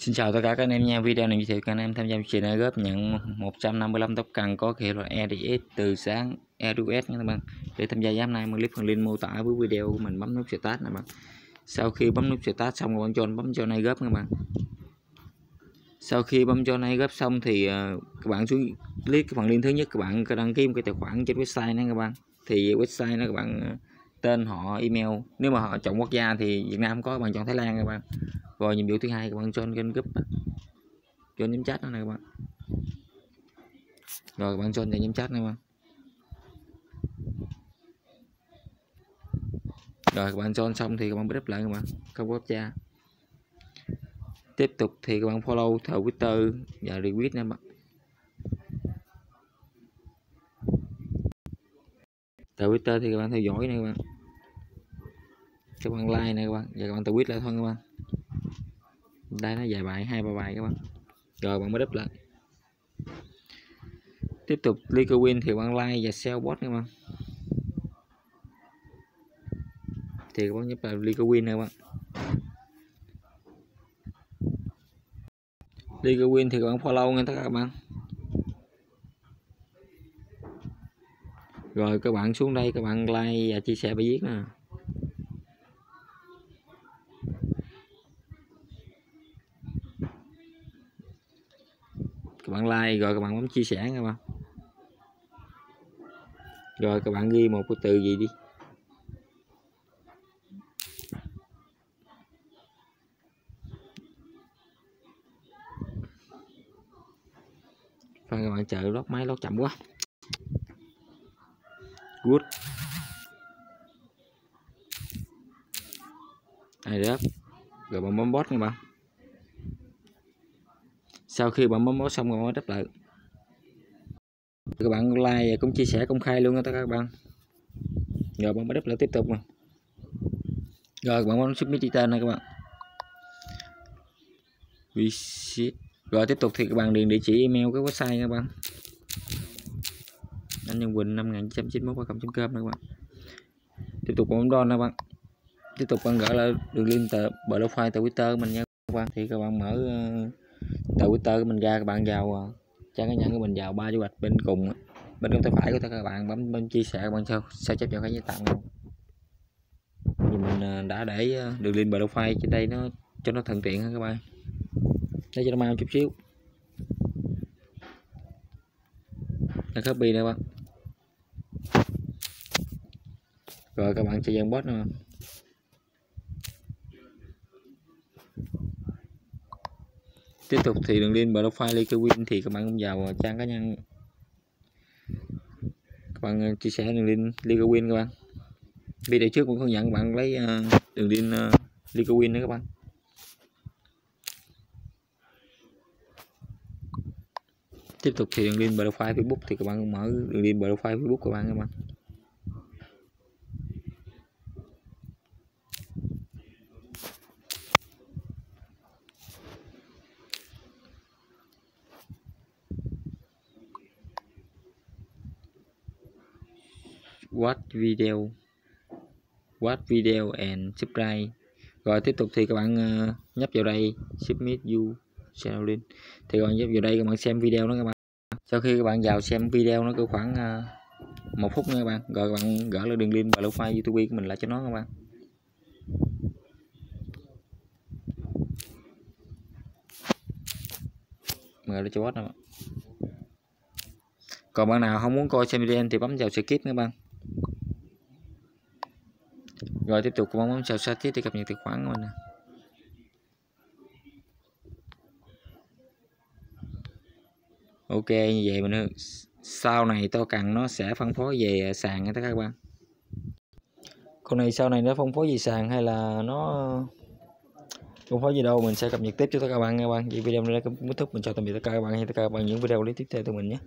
Xin chào tất cả các anh em nha. Video này giới thiệu các anh em tham gia chương trình góp nhận 155 tóc cần có hiệu là EDS từ sáng EDS nha các bạn. Để tham gia giám này mình click phần link mô tả với video của mình bấm nút start nè bạn. Sau khi bấm nút start xong các bạn cho bấm cho này góp các bạn. Sau khi bấm cho này góp xong thì ờ, các bạn xuống click cái phần link thứ nhất, các bạn đăng ký một cái tài khoản trên website này các bạn. Thì website nó các bạn ờ, tên họ email. Nếu mà họ chọn quốc gia thì Việt Nam có các bạn chọn Thái Lan các bạn. Rồi nhiệm vụ thứ hai các bạn join kênh group join nhóm chat này các bạn. Rồi các bạn join vào nhóm chat này các bạn. Rồi các bạn join xong thì các bạn bấm lại các bạn. Không quốc gia. Tiếp tục thì các bạn follow theo Twitter và retweet nha bạn. Twitter thì các bạn theo dõi này các bạn. Các bạn like này các bạn. Và các bạn tweet lại thôi các bạn. Đây nó vài bài, hai ba bài các bạn. Rồi, bạn mới đắp lại. Tiếp tục Lico Win thì bạn like và sell bot các bạn. Thì các bạn nhấp vào Lico Win các bạn. Lico Win thì các bạn follow nha tất cả các bạn. Rồi, các bạn xuống đây, các bạn like và chia sẻ bài viết nè. Các bạn like, rồi các bạn bấm chia sẻ nha bạn rồi, các bạn ghi một cái từ gì đi. Và các bạn chờ lót máy lót chậm quá good. Này đó rồi bạn bấm bot nha bạn. Sau khi bạn bấm bot xong rồi mới đáp lại. Các bạn like và cũng chia sẻ công khai luôn đó các bạn. Rồi bạn đáp lại tiếp tục mà rồi bạn bấm submit tên này các bạn. Visit. Rồi tiếp tục thì các bạn điền địa chỉ email cái website các bạn anh nhân quỳnh, năm nghìn chín chín cơm các bạn. Tiếp tục bấm đo các bạn. Tiếp tục bạn gửi lại đường link tờ file từ twitter mình nha các bạn. Thì các bạn mở ờ, tờ từ twitter mình ra, các bạn vào ờ, trang cá nhân của mình vào ba chủ bạch bên cùng bên góc tay phải của các bạn, bấm bên chia sẻ, các bạn sao sao chép vào cái giấy tặng luôn. Thì mình ờ, đã để đường link file trên đây nó, cho nó thuận tiện hơn các bạn. Để cho nó mau chút xíu. Là copy nè bạn. Rồi các bạn chơi dân bot nữa tiếp tục thì đường link profile LinkedIn thì các bạn cũng vào trang cá nhân. Các bạn ờ, chia sẻ đường link LinkedIn các bạn. Video trước cũng hướng dẫn các bạn lấy ờ, đường link ờ, uh, LinkedIn nữa các bạn. Tiếp tục thì đường link profile Facebook thì các bạn mở đường link profile Facebook của bạn các bạn. Watch video watch video and subscribe. Rồi tiếp tục thì các bạn uh, nhấp vào đây submit you channel link. Thì các bạn nhấp vào đây các bạn xem video đó các bạn. Sau khi các bạn vào xem video nó cứ khoảng uh, một phút nữa các bạn. Rồi các bạn gỡ lên đường link và file youtube của mình lại cho nó các bạn. Mời lên cho bot nè còn bạn nào không muốn coi xem video thì bấm vào skip các bạn rồi, tiếp tục. Bấm bấm chào sát tiếp để cập nhật tài khoản của mình nè. Ok, như vậy mình sau này tôi cần nó sẽ phân phối về à, sàn nha các bạn. Con này sau này nó phân phối về sàn hay là nó ờ, phân phối gì đâu mình sẽ cập nhật tiếp cho tất cả các bạn nha các bạn. Vì video này là kết thúc. Mình chào tạm biệt tất cả các bạn hẹn tất cả các bạn những video clip tiếp theo của mình nhé.